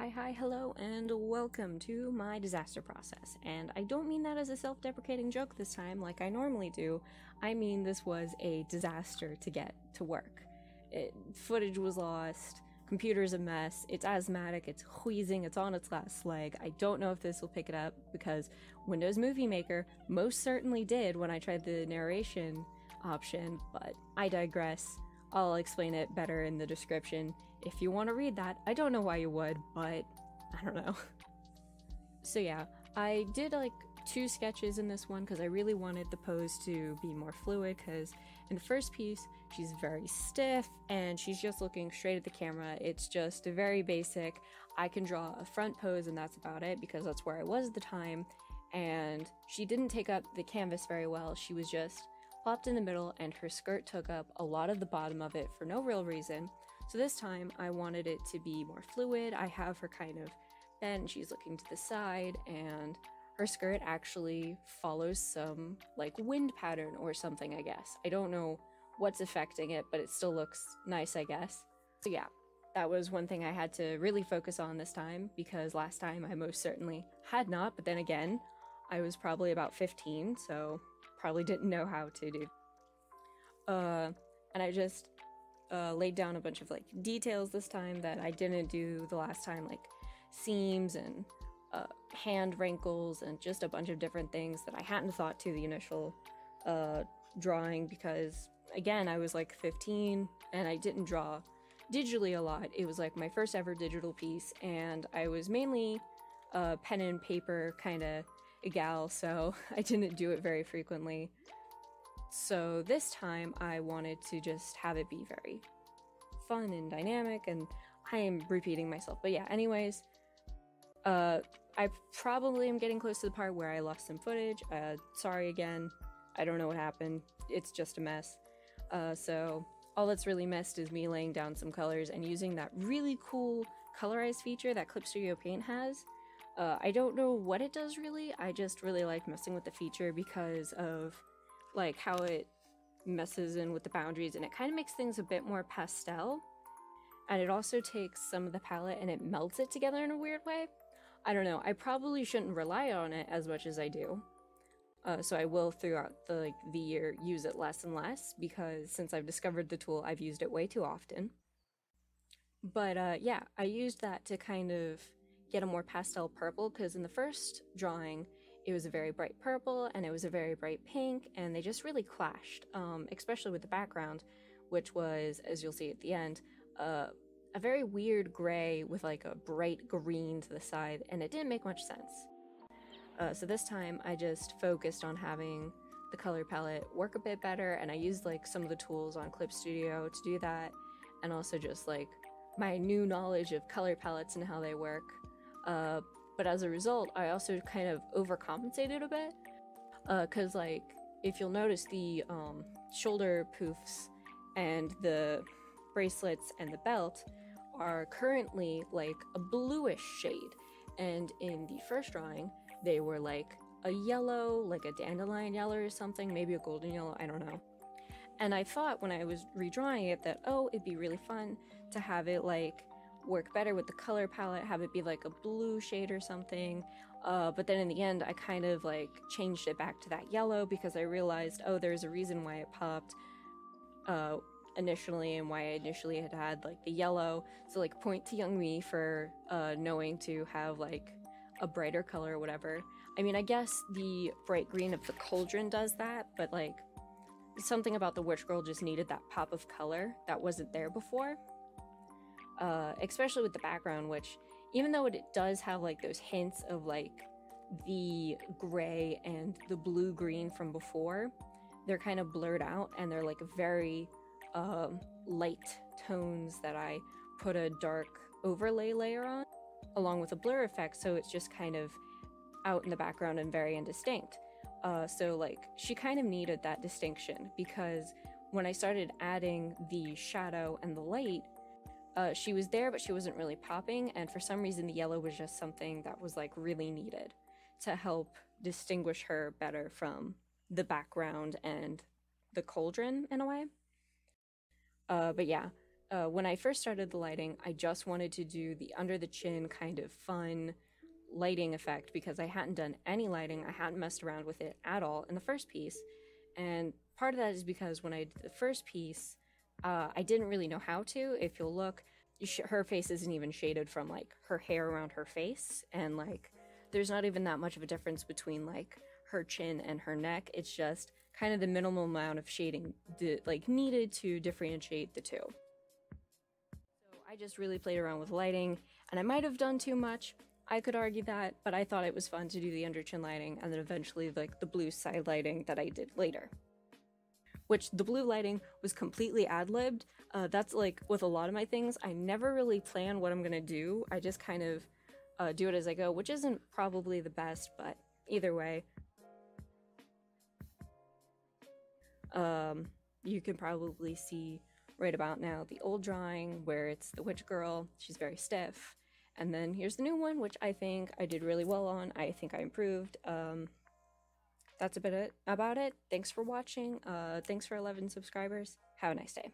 Hi, hi, hello, and welcome to my disaster process. And I don't mean that as a self deprecating joke this time, like I normally do. I mean, this was a disaster to get to work. It, footage was lost, computer's a mess, it's asthmatic, it's wheezing, it's on its last leg. I don't know if this will pick it up because Windows Movie Maker most certainly did when I tried the narration option, but I digress. I'll explain it better in the description if you want to read that. I don't know why you would, but I don't know. so yeah, I did like two sketches in this one because I really wanted the pose to be more fluid because in the first piece she's very stiff and she's just looking straight at the camera. It's just a very basic. I can draw a front pose and that's about it because that's where I was at the time and she didn't take up the canvas very well. She was just plopped in the middle and her skirt took up a lot of the bottom of it for no real reason. So this time I wanted it to be more fluid. I have her kind of bent, she's looking to the side, and her skirt actually follows some like wind pattern or something, I guess. I don't know what's affecting it, but it still looks nice, I guess. So yeah, that was one thing I had to really focus on this time because last time I most certainly had not, but then again, I was probably about 15, so probably didn't know how to do. Uh, and I just uh, laid down a bunch of like details this time that I didn't do the last time, like seams and uh, hand wrinkles and just a bunch of different things that I hadn't thought to the initial uh, drawing because again I was like 15 and I didn't draw digitally a lot. It was like my first ever digital piece and I was mainly a pen and paper kind of gal, so I didn't do it very frequently. So this time I wanted to just have it be very fun and dynamic, and I am repeating myself. But yeah, anyways, uh, I probably am getting close to the part where I lost some footage. Uh, sorry again. I don't know what happened. It's just a mess. Uh, so all that's really missed is me laying down some colors and using that really cool colorize feature that Clip Studio Paint has. Uh, I don't know what it does really. I just really like messing with the feature because of like how it messes in with the boundaries and it kind of makes things a bit more pastel. And it also takes some of the palette and it melts it together in a weird way. I don't know. I probably shouldn't rely on it as much as I do. Uh, so I will throughout the like the year use it less and less because since I've discovered the tool, I've used it way too often. But uh, yeah, I used that to kind of get a more pastel purple because in the first drawing it was a very bright purple and it was a very bright pink and they just really clashed um, especially with the background which was as you'll see at the end uh, a very weird gray with like a bright green to the side and it didn't make much sense. Uh, so this time i just focused on having the color palette work a bit better and i used like some of the tools on clip studio to do that and also just like my new knowledge of color palettes and how they work uh, but as a result, I also kind of overcompensated a bit. Because, uh, like, if you'll notice, the um, shoulder poofs and the bracelets and the belt are currently like a bluish shade. And in the first drawing, they were like a yellow, like a dandelion yellow or something, maybe a golden yellow, I don't know. And I thought when I was redrawing it that, oh, it'd be really fun to have it like work better with the color palette, have it be like a blue shade or something. Uh, but then in the end, I kind of like changed it back to that yellow because I realized, oh, there's a reason why it popped uh, initially and why I initially had had like the yellow. So like point to young me for uh, knowing to have like a brighter color or whatever. I mean, I guess the bright green of the cauldron does that, but like something about the witch girl just needed that pop of color that wasn't there before uh, especially with the background, which even though it does have like those hints of like the gray and the blue green from before, they're kind of blurred out and they're like very um, light tones that I put a dark overlay layer on, along with a blur effect, so it's just kind of out in the background and very indistinct. Uh, so like she kind of needed that distinction because when I started adding the shadow and the light, uh, she was there, but she wasn't really popping, and for some reason, the yellow was just something that was like really needed to help distinguish her better from the background and the cauldron in a way. Uh, but yeah, uh, when I first started the lighting, I just wanted to do the under the chin kind of fun lighting effect because I hadn't done any lighting. I hadn't messed around with it at all in the first piece. And part of that is because when I did the first piece, uh, I didn't really know how to. If you'll look, her face isn't even shaded from like her hair around her face. And like, there's not even that much of a difference between like her chin and her neck. It's just kind of the minimal amount of shading di- like needed to differentiate the two. So I just really played around with lighting, and I might have done too much. I could argue that, but I thought it was fun to do the under chin lighting and then eventually like the blue side lighting that I did later. Which the blue lighting was completely ad libbed. Uh, that's like with a lot of my things, I never really plan what I'm gonna do. I just kind of uh, do it as I go, which isn't probably the best, but either way. Um, you can probably see right about now the old drawing where it's the witch girl. She's very stiff. And then here's the new one, which I think I did really well on. I think I improved. Um, that's a bit about it. Thanks for watching. Uh, thanks for 11 subscribers. Have a nice day.